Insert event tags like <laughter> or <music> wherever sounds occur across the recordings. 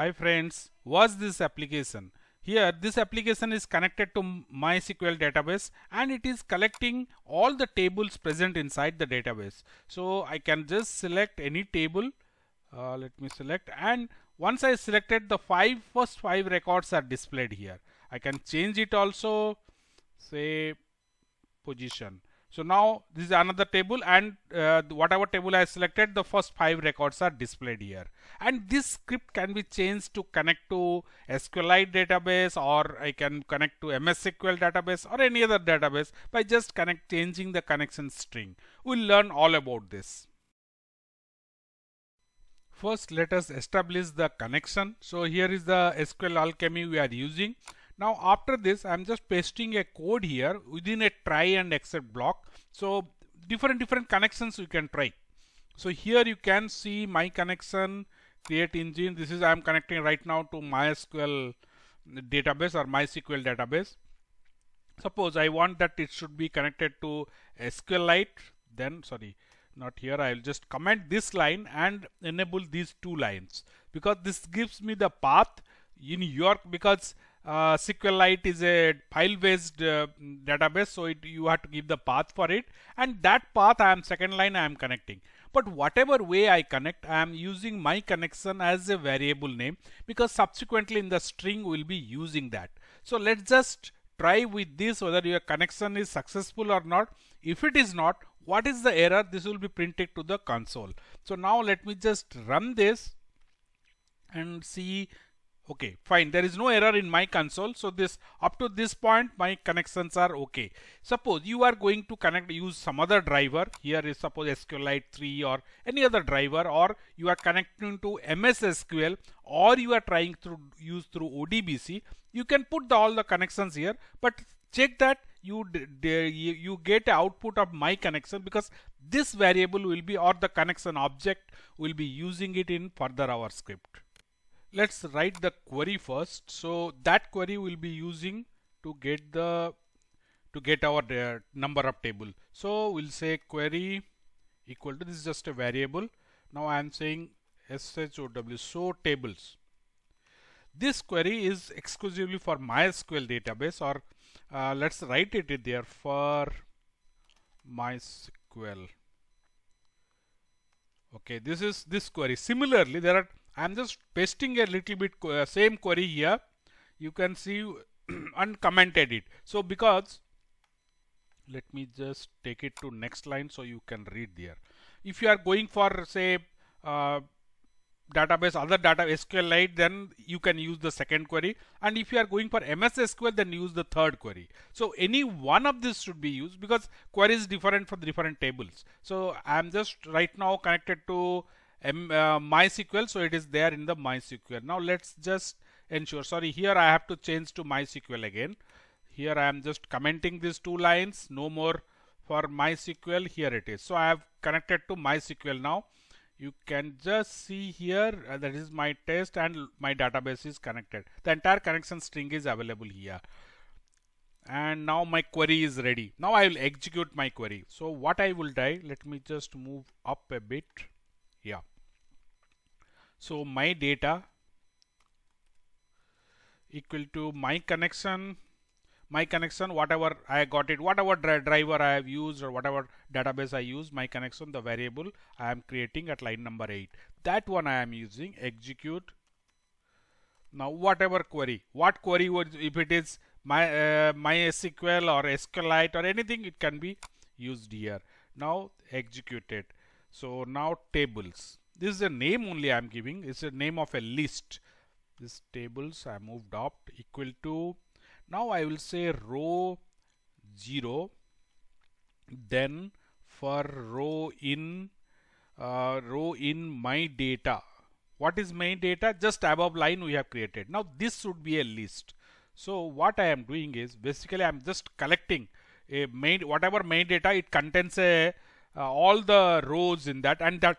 Hi friends, what's this application? Here this application is connected to MySQL database and it is collecting all the tables present inside the database. So I can just select any table. Uh, let me select and once I selected the five first five records are displayed here. I can change it also say position so now this is another table and uh, whatever table I selected the first five records are displayed here. And this script can be changed to connect to SQLite database or I can connect to MS SQL database or any other database by just connect changing the connection string. We'll learn all about this. First let us establish the connection. So here is the SQLAlchemy we are using. Now after this I'm just pasting a code here within a try and except block. So different different connections you can try. So here you can see my connection create engine. This is I'm connecting right now to MySQL database or MySQL database. Suppose I want that it should be connected to SQLite then sorry not here I'll just comment this line and enable these two lines because this gives me the path in your because uh, SQLite is a file-based uh, database, so it, you have to give the path for it, and that path I am second line I am connecting. But whatever way I connect, I am using my connection as a variable name because subsequently in the string we'll be using that. So let's just try with this whether your connection is successful or not. If it is not, what is the error? This will be printed to the console. So now let me just run this and see okay fine. There is no error in my console. So this up to this point my connections are okay. Suppose you are going to connect use some other driver. Here is suppose SQLite 3 or any other driver or you are connecting to MS SQL or you are trying to use through ODBC you can put the, all the connections here but check that you you get output of my connection because this variable will be or the connection object will be using it in further our script let's write the query first. So that query will be using to get the to get our uh, number of table. So we'll say query equal to this is just a variable. Now I am saying show so tables. This query is exclusively for MySQL database or uh, let's write it there for MySQL. Okay this is this query. Similarly there are I'm just pasting a little bit uh, same query here. You can see <clears throat> uncommented it. So because let me just take it to next line so you can read there. If you are going for say uh, database other data SQLite then you can use the second query and if you are going for MS SQL then use the third query. So any one of this should be used because query is different for the different tables. So I'm just right now connected to M, uh, MySQL so it is there in the MySQL. Now let's just ensure sorry here I have to change to MySQL again. Here I am just commenting these two lines no more for MySQL here it is. So I have connected to MySQL now. You can just see here uh, that is my test and my database is connected. The entire connection string is available here. And now my query is ready. Now I will execute my query. So what I will do let me just move up a bit. Yeah so my data equal to my connection my connection whatever I got it whatever dri driver I have used or whatever database I use my connection the variable I am creating at line number 8 that one I am using execute. Now whatever query what query would if it is my uh, MySQL or SQLite or anything it can be used here. Now execute it so now tables this is a name only I am giving. It's a name of a list. This tables I moved up equal to now I will say row 0 then for row in uh, row in my data. What is my data? Just above line we have created. Now this should be a list. So what I am doing is basically I'm just collecting a main whatever main data it contains a uh, all the rows in that and that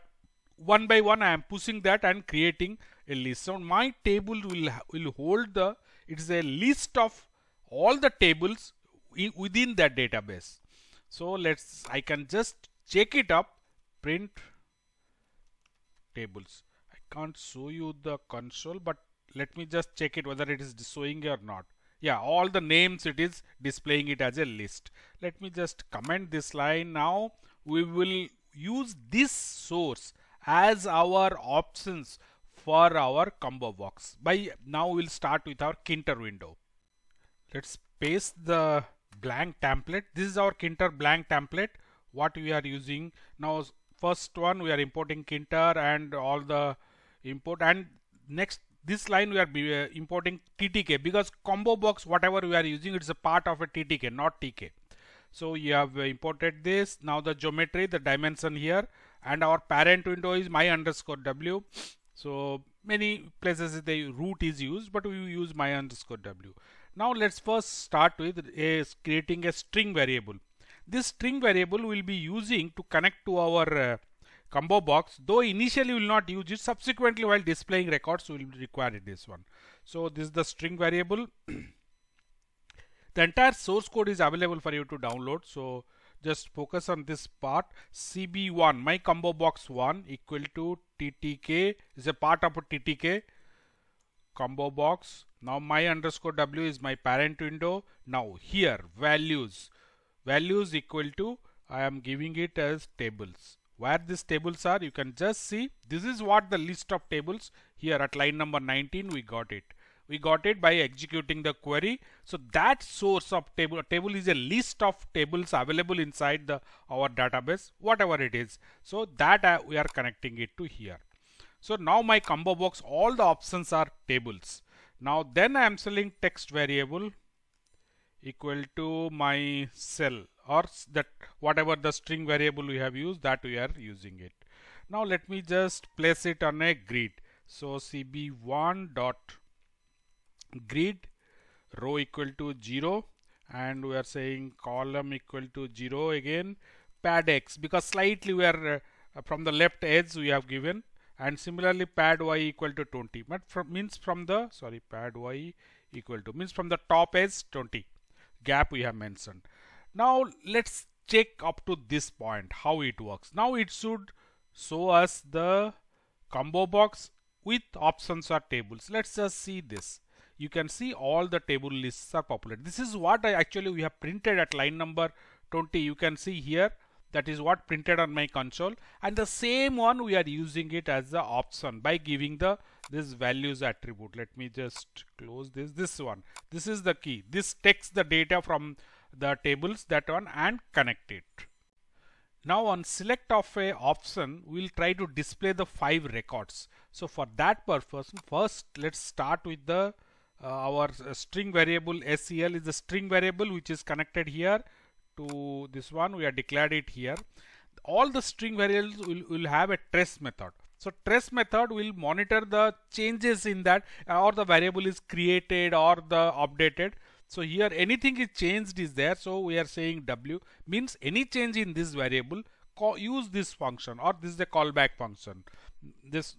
one by one I am pushing that and creating a list. So my table will, will hold the, it is a list of all the tables within that database. So let's, I can just check it up, print tables. I can't show you the console, but let me just check it whether it is showing or not yeah all the names it is displaying it as a list let me just comment this line now we will use this source as our options for our combo box. By now we'll start with our Tkinter window. Let's paste the blank template. This is our Tkinter blank template what we are using. Now first one we are importing Tkinter and all the import. And next this line we are uh, importing TTK because combo box whatever we are using it's a part of a TTK not TK so you have imported this. Now the geometry the dimension here and our parent window is my underscore w. So many places the root is used but we use my underscore w. Now let's first start with a creating a string variable. This string variable will be using to connect to our uh, combo box though initially will not use it. Subsequently while displaying records will require this one. So this is the string variable. <clears throat> The entire source code is available for you to download. So just focus on this part. Cb1 my combo box 1 equal to ttk is a part of a ttk combo box now my underscore w is my parent window. Now here values. Values equal to i am giving it as tables. Where these tables are you can just see. This is what the list of tables. Here at line number 19 we got it we got it by executing the query. So that source of table table is a list of tables available inside the our database whatever it is. So that uh, we are connecting it to here. So now my combo box all the options are tables. Now then I am selling text variable equal to my cell or that whatever the string variable we have used that we are using it. Now let me just place it on a grid. So cb1 dot grid row equal to 0 and we are saying column equal to 0 again pad x because slightly we are uh, from the left edge we have given and similarly pad y equal to 20 but from means from the sorry pad y equal to means from the top edge 20 gap we have mentioned. Now let's check up to this point how it works. Now it should show us the combo box with options or tables. Let's just see this you can see all the table lists are populated. This is what I actually we have printed at line number 20. You can see here that is what printed on my console and the same one we are using it as the option by giving the this values attribute. Let me just close this. This one. This is the key. This takes the data from the tables that one and connect it. Now on select of a option, we'll try to display the five records. So for that purpose, first let's start with the our uh, string variable SEL is the string variable which is connected here to this one. We have declared it here. All the string variables will, will have a trace method. So trace method will monitor the changes in that uh, or the variable is created or the updated. So here anything is changed is there. So we are saying w means any change in this variable use this function or this is a callback function. This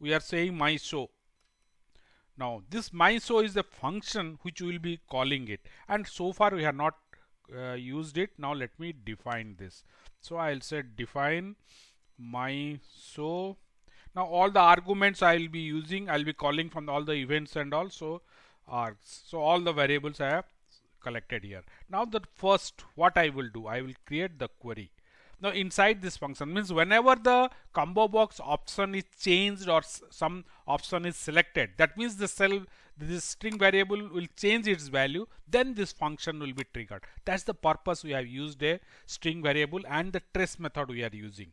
we are saying my show now this MyShow is a function which we will be calling it and so far we have not uh, used it. Now let me define this. So I'll say define MyShow. Now all the arguments I will be using I'll be calling from all the events and also args. So all the variables I have collected here. Now the first what I will do I will create the query now inside this function means whenever the combo box option is changed or some option is selected that means the cell this string variable will change its value then this function will be triggered. That's the purpose we have used a string variable and the trace method we are using.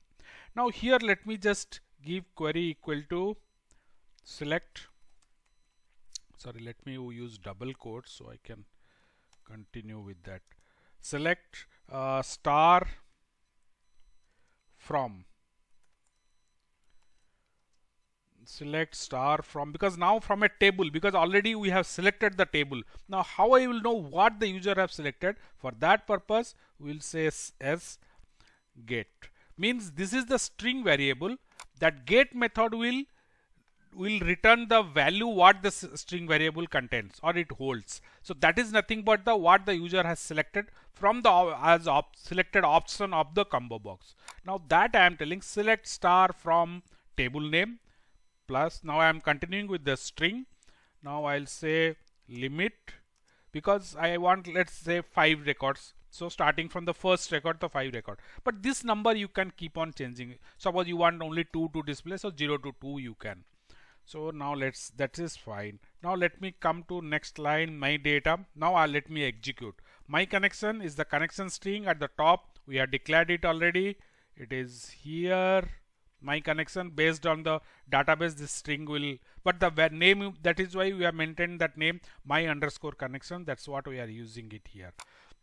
Now here let me just give query equal to select sorry let me use double quotes so I can continue with that. Select uh, star from. Select star from because now from a table because already we have selected the table. Now how I will know what the user have selected? For that purpose we'll say s get. Means this is the string variable. That get method will will return the value what the string variable contains or it holds. So that is nothing but the what the user has selected from the as op selected option of the combo box. Now that I am telling select star from table name plus now I am continuing with the string. Now I'll say limit because I want let's say five records. So starting from the first record the five record. But this number you can keep on changing. Suppose you want only two to display so 0 to 2 you can so now let's that is fine. Now let me come to next line my data. Now I'll let me execute. My connection is the connection string at the top. We have declared it already. It is here. My connection based on the database this string will but the name that is why we have maintained that name my underscore connection. That's what we are using it here.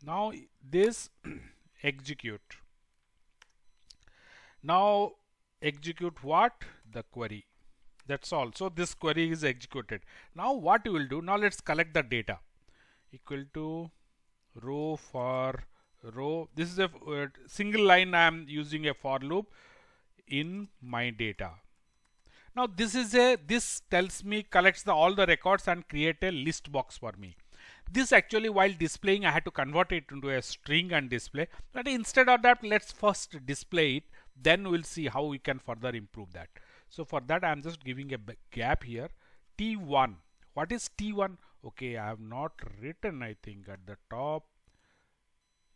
Now this <clears throat> execute. Now execute what? The query that's all. So this query is executed. Now what you will do? Now let's collect the data. Equal to row for row. This is a uh, single line I am using a for loop in my data. Now this is a this tells me collects the all the records and create a list box for me. This actually while displaying I had to convert it into a string and display. But instead of that let's first display it. Then we'll see how we can further improve that. So for that I'm just giving a gap here. T1 what is T1 okay I have not written I think at the top.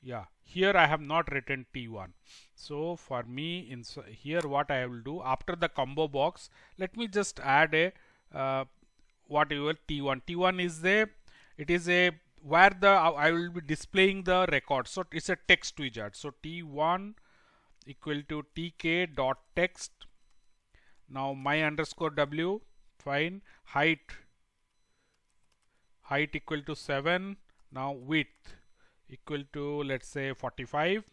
Yeah here I have not written T1 so for me in here what I will do after the combo box let me just add a uh, what you will T1 T1 is a it is a where the I will be displaying the record. So it's a text widget so T1 equal to tk dot text now my underscore w fine. Height. Height equal to 7 now width equal to let's say 45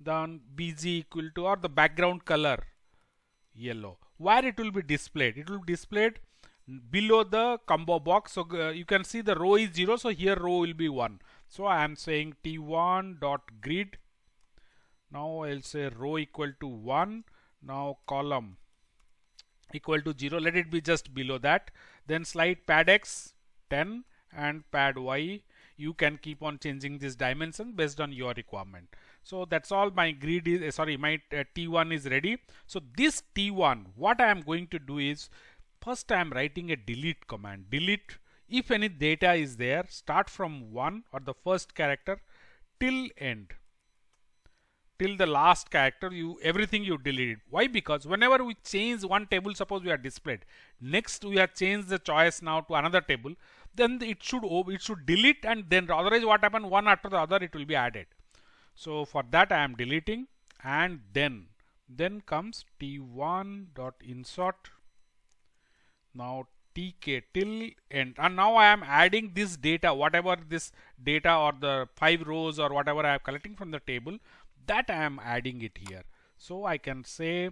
then bg equal to or the background color yellow. Where it will be displayed? It will be displayed below the combo box. So uh, you can see the row is 0 so here row will be 1 so I am saying t1 dot grid. Now I'll say row equal to 1 now column equal to 0 let it be just below that. Then slide pad x 10 and pad y. You can keep on changing this dimension based on your requirement. So that's all. My grid is uh, sorry my uh, t1 is ready. So this t1 what i am going to do is first i am writing a delete command. Delete if any data is there start from 1 or the first character till end till the last character you everything you deleted. Why? Because whenever we change one table suppose we are displayed. Next we have changed the choice now to another table. Then it should it should delete and then otherwise what happen one after the other it will be added. So for that I am deleting and then then comes t1 dot insert. Now tk till end. And now I am adding this data whatever this data or the five rows or whatever I am collecting from the table that I am adding it here. So I can say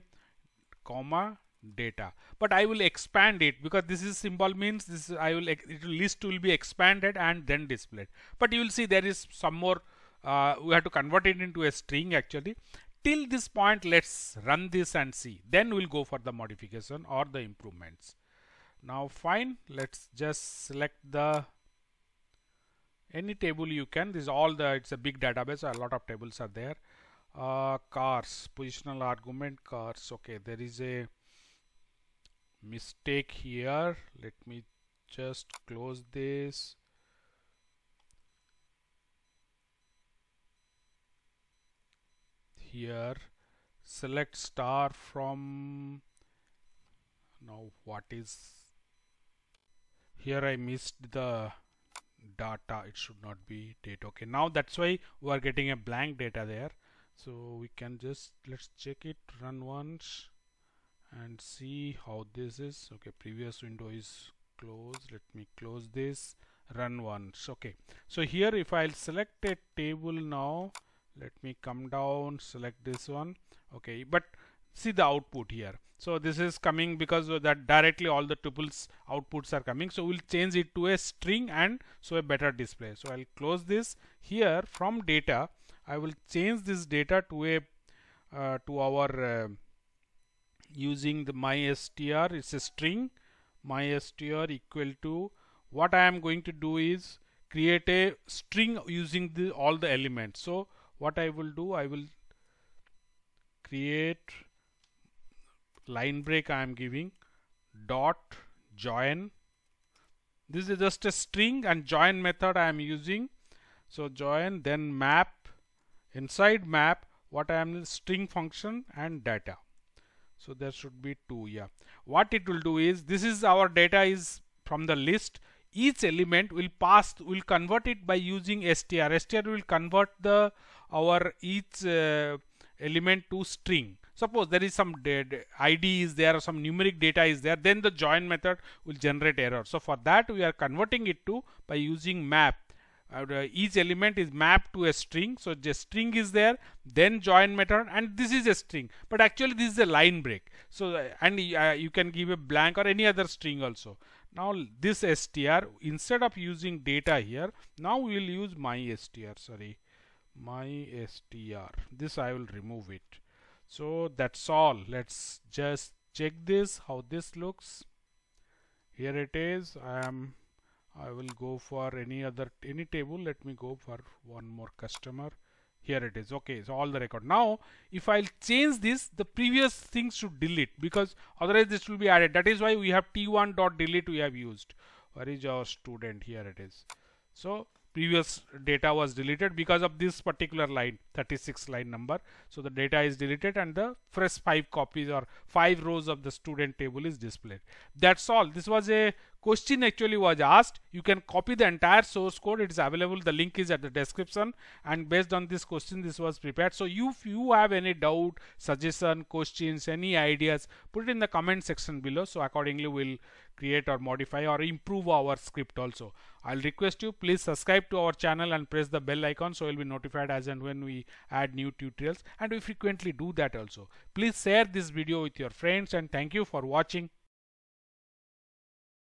comma data. But I will expand it because this is symbol means this I will it list will be expanded and then displayed. But you will see there is some more uh, we have to convert it into a string actually. Till this point let's run this and see. Then we'll go for the modification or the improvements. Now fine. Let's just select the any table you can. This is all the it's a big database a lot of tables are there uh, cars positional argument cars. Okay there is a mistake here. Let me just close this. Here select star from now what is here I missed the data. It should not be date okay now that's why we are getting a blank data there so we can just let's check it run once and see how this is. Okay previous window is closed. Let me close this. Run once. Okay. So here if I'll select a table now let me come down select this one. Okay but see the output here. So this is coming because that directly all the tuples outputs are coming. So we'll change it to a string and so a better display. So I'll close this here from data I will change this data to a uh, to our uh, using the mystr. It's a string. Mystr equal to what I am going to do is create a string using the all the elements. So what I will do I will create line break I am giving dot join. This is just a string and join method I am using. So join then map inside map what I am string function and data. So there should be two yeah. What it will do is this is our data is from the list. Each element will pass will convert it by using str. Str will convert the our each uh, element to string. Suppose there is some id is there some numeric data is there then the join method will generate error. So for that we are converting it to by using map uh, each element is mapped to a string. So the string is there then join method and this is a string. But actually this is a line break. So uh, and uh, you can give a blank or any other string also. Now this str instead of using data here now we will use my str sorry. My str this I will remove it. So that's all. Let's just check this how this looks. Here it is. I am I will go for any other any table. Let me go for one more customer. Here it is. Okay so all the record. Now if I'll change this the previous things should delete because otherwise this will be added. That is why we have t1 dot delete we have used. Where is our student? Here it is. So previous data was deleted because of this particular line 36 line number. So the data is deleted and the fresh five copies or five rows of the student table is displayed. That's all. This was a question actually was asked. You can copy the entire source code. It is available. The link is at the description. And based on this question this was prepared. So if you have any doubt suggestion questions any ideas put it in the comment section below. So accordingly we'll create or modify or improve our script also. I'll request you please subscribe to our channel and press the bell icon so you'll be notified as and when we add new tutorials. And we frequently do that also. Please share this video with your friends and thank you for watching